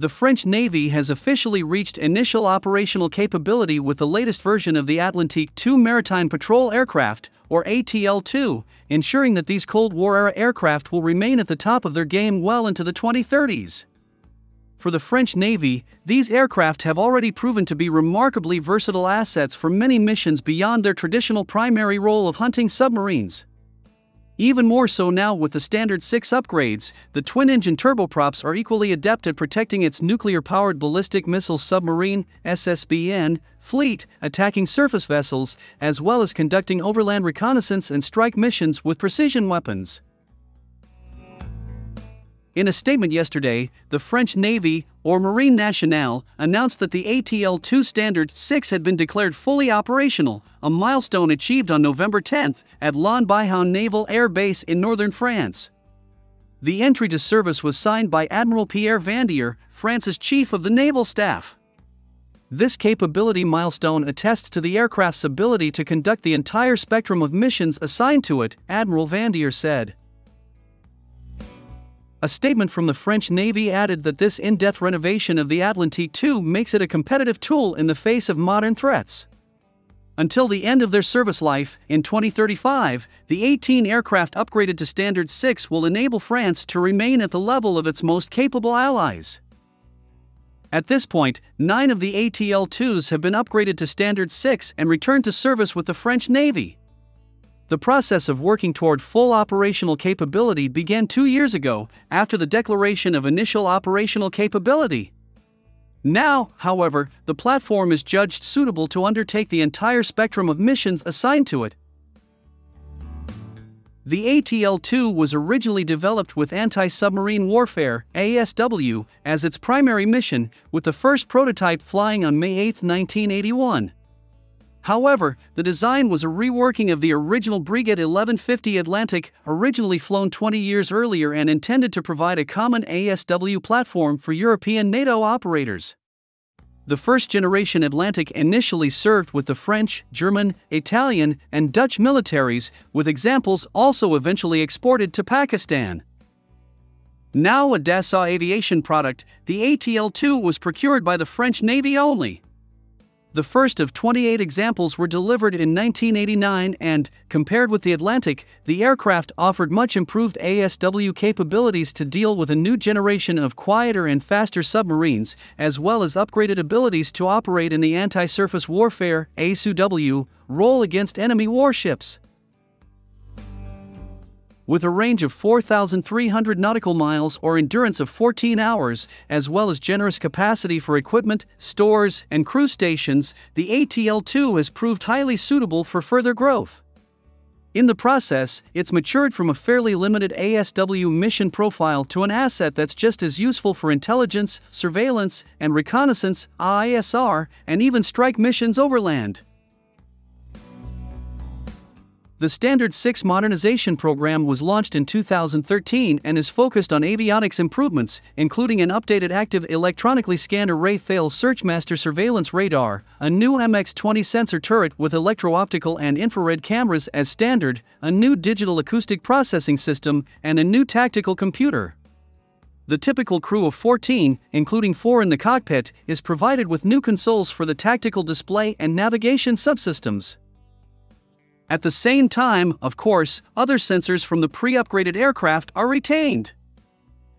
the French Navy has officially reached initial operational capability with the latest version of the Atlantique II Maritime Patrol Aircraft, or ATL 2, ensuring that these Cold War era aircraft will remain at the top of their game well into the 2030s. For the French Navy, these aircraft have already proven to be remarkably versatile assets for many missions beyond their traditional primary role of hunting submarines. Even more so now with the Standard 6 upgrades, the twin engine turboprops are equally adept at protecting its nuclear powered ballistic missile submarine SSBN fleet, attacking surface vessels, as well as conducting overland reconnaissance and strike missions with precision weapons. In a statement yesterday, the French Navy, or Marine Nationale, announced that the ATL 2 Standard 6 had been declared fully operational, a milestone achieved on November 10 at Lann-Bihoué Naval Air Base in northern France. The entry to service was signed by Admiral Pierre Vandier, France's chief of the naval staff. This capability milestone attests to the aircraft's ability to conduct the entire spectrum of missions assigned to it, Admiral Vandier said. A statement from the French Navy added that this in depth renovation of the Atlantique II makes it a competitive tool in the face of modern threats. Until the end of their service life, in 2035, the 18 aircraft upgraded to Standard 6 will enable France to remain at the level of its most capable allies. At this point, nine of the ATL 2s have been upgraded to Standard 6 and returned to service with the French Navy. The process of working toward full operational capability began two years ago, after the declaration of initial operational capability. Now, however, the platform is judged suitable to undertake the entire spectrum of missions assigned to it. The ATL 2 was originally developed with anti submarine warfare ASW, as its primary mission, with the first prototype flying on May 8, 1981. However, the design was a reworking of the original Breguet 1150 Atlantic, originally flown 20 years earlier and intended to provide a common ASW platform for European NATO operators. The first generation Atlantic initially served with the French, German, Italian, and Dutch militaries, with examples also eventually exported to Pakistan. Now a Dassault aviation product, the ATL 2 was procured by the French Navy only. The first of 28 examples were delivered in 1989 and, compared with the Atlantic, the aircraft offered much improved ASW capabilities to deal with a new generation of quieter and faster submarines, as well as upgraded abilities to operate in the anti surface warfare ASUW, role against enemy warships. With a range of 4,300 nautical miles or endurance of 14 hours, as well as generous capacity for equipment, stores, and crew stations, the ATL 2 has proved highly suitable for further growth. In the process, it's matured from a fairly limited ASW mission profile to an asset that's just as useful for intelligence, surveillance, and reconnaissance, ISR, and even strike missions overland. The Standard 6 modernization program was launched in 2013 and is focused on avionics improvements, including an updated active electronically scanned array Thales Searchmaster surveillance radar, a new MX20 sensor turret with electro-optical and infrared cameras as standard, a new digital acoustic processing system, and a new tactical computer. The typical crew of 14, including 4 in the cockpit, is provided with new consoles for the tactical display and navigation subsystems. At the same time, of course, other sensors from the pre upgraded aircraft are retained.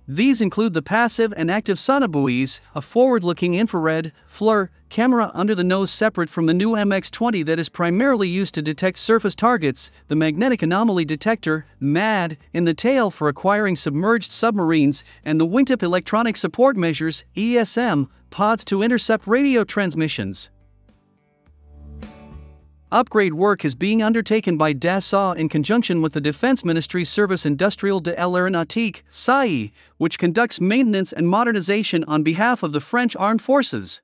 These include the passive and active sonobuoys, a forward looking infrared, FLIR, camera under the nose separate from the new MX 20 that is primarily used to detect surface targets, the magnetic anomaly detector, MAD, in the tail for acquiring submerged submarines, and the wingtip electronic support measures, ESM, pods to intercept radio transmissions. Upgrade work is being undertaken by Dassault in conjunction with the Defense Ministry's Service Industriel de l'Aéronautique, SAI, which conducts maintenance and modernization on behalf of the French Armed Forces.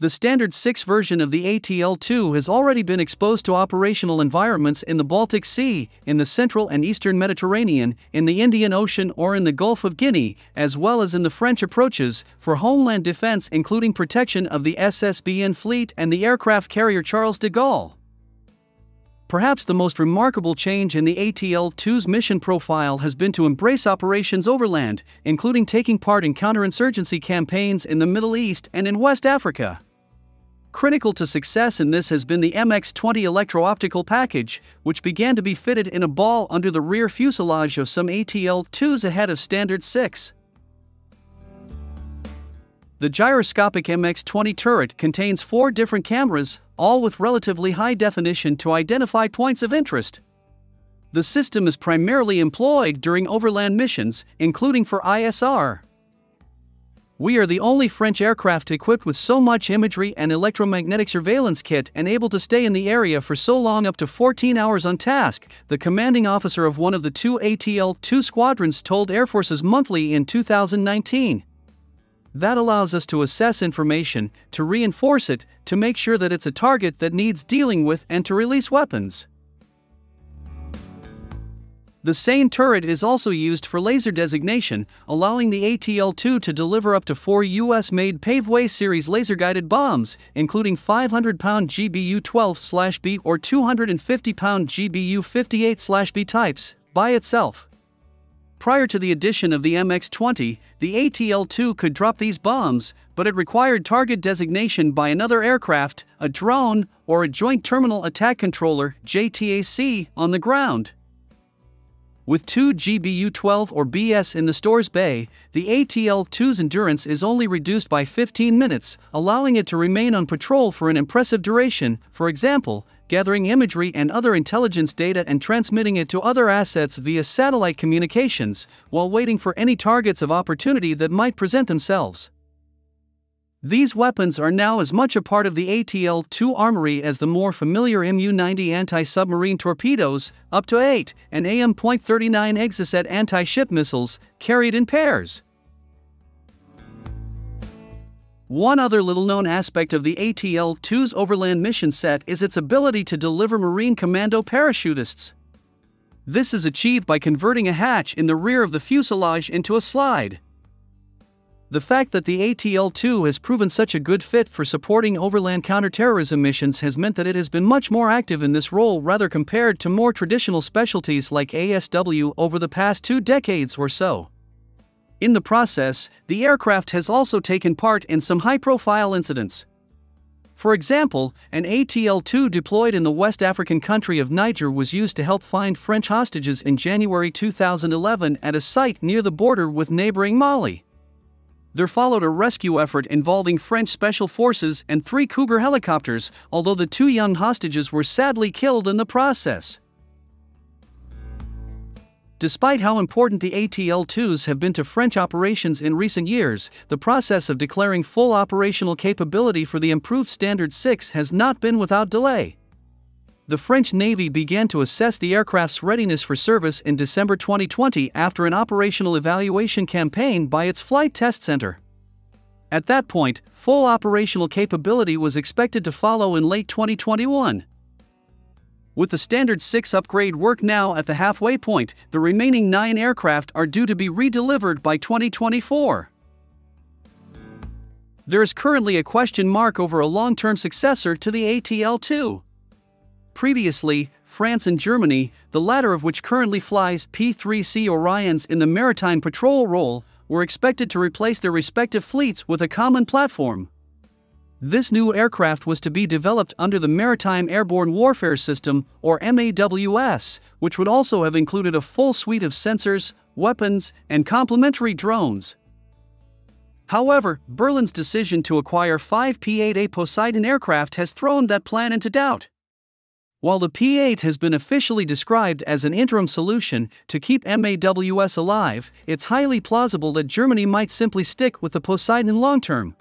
The Standard 6 version of the ATL 2 has already been exposed to operational environments in the Baltic Sea, in the central and eastern Mediterranean, in the Indian Ocean, or in the Gulf of Guinea, as well as in the French approaches, for homeland defense, including protection of the SSBN fleet and the aircraft carrier Charles de Gaulle. Perhaps the most remarkable change in the ATL 2's mission profile has been to embrace operations overland, including taking part in counterinsurgency campaigns in the Middle East and in West Africa. Critical to success in this has been the MX 20 electro optical package, which began to be fitted in a ball under the rear fuselage of some ATL 2s ahead of Standard 6. The gyroscopic MX-20 turret contains four different cameras, all with relatively high definition to identify points of interest. The system is primarily employed during overland missions, including for ISR. We are the only French aircraft equipped with so much imagery and electromagnetic surveillance kit and able to stay in the area for so long up to 14 hours on task, the commanding officer of one of the two ATL 2 squadrons told Air Forces Monthly in 2019. That allows us to assess information, to reinforce it, to make sure that it's a target that needs dealing with, and to release weapons. The same turret is also used for laser designation, allowing the ATL 2 to deliver up to four US made Paveway series laser guided bombs, including 500 pound GBU 12 B or 250 pound GBU 58 B types, by itself. Prior to the addition of the MX 20, the ATL 2 could drop these bombs, but it required target designation by another aircraft, a drone, or a Joint Terminal Attack Controller JTAC, on the ground. With two GBU 12 or BS in the Stores Bay, the ATL 2's endurance is only reduced by 15 minutes, allowing it to remain on patrol for an impressive duration, for example, gathering imagery and other intelligence data and transmitting it to other assets via satellite communications, while waiting for any targets of opportunity that might present themselves. These weapons are now as much a part of the ATL 2 armory as the more familiar MU 90 anti submarine torpedoes, up to 8, and AM .39 Exocet anti ship missiles, carried in pairs. One other little known aspect of the ATL 2's overland mission set is its ability to deliver Marine Commando parachutists. This is achieved by converting a hatch in the rear of the fuselage into a slide. The fact that the ATL 2 has proven such a good fit for supporting overland counterterrorism missions has meant that it has been much more active in this role rather compared to more traditional specialties like ASW over the past two decades or so. In the process, the aircraft has also taken part in some high profile incidents. For example, an ATL 2 deployed in the West African country of Niger was used to help find French hostages in January 2011 at a site near the border with neighboring Mali. There followed a rescue effort involving French special forces and three Cougar helicopters, although the two young hostages were sadly killed in the process. Despite how important the ATL 2s have been to French operations in recent years, the process of declaring full operational capability for the improved Standard 6 has not been without delay. The French Navy began to assess the aircraft's readiness for service in December 2020 after an operational evaluation campaign by its Flight Test Center. At that point, full operational capability was expected to follow in late 2021. With the Standard 6 upgrade work now at the halfway point, the remaining nine aircraft are due to be redelivered by 2024. There is currently a question mark over a long term successor to the ATL 2. Previously, France and Germany, the latter of which currently flies P 3C Orions in the maritime patrol role, were expected to replace their respective fleets with a common platform. This new aircraft was to be developed under the Maritime Airborne Warfare System, or MAWS, which would also have included a full suite of sensors, weapons, and complementary drones. However, Berlin's decision to acquire five P 8A Poseidon aircraft has thrown that plan into doubt. While the P 8 has been officially described as an interim solution to keep MAWS alive, it's highly plausible that Germany might simply stick with the Poseidon long term.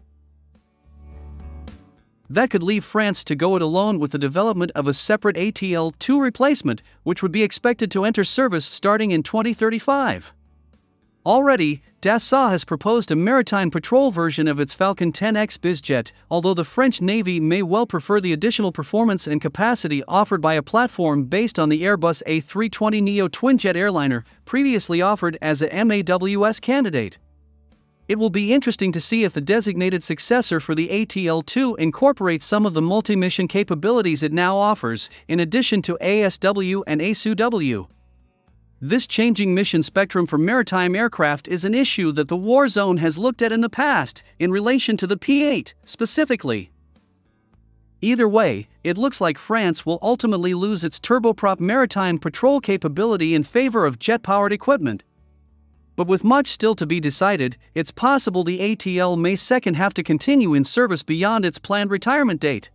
That could leave France to go it alone with the development of a separate ATL 2 replacement, which would be expected to enter service starting in 2035. Already, Dassault has proposed a maritime patrol version of its Falcon 10X bizjet, although the French Navy may well prefer the additional performance and capacity offered by a platform based on the Airbus A320neo twinjet airliner, previously offered as a MAWS candidate. It will be interesting to see if the designated successor for the ATL 2 incorporates some of the multi mission capabilities it now offers, in addition to ASW and ASUW. This changing mission spectrum for maritime aircraft is an issue that the war zone has looked at in the past, in relation to the P 8, specifically. Either way, it looks like France will ultimately lose its turboprop maritime patrol capability in favor of jet powered equipment. But with much still to be decided, it's possible the ATL may second have to continue in service beyond its planned retirement date.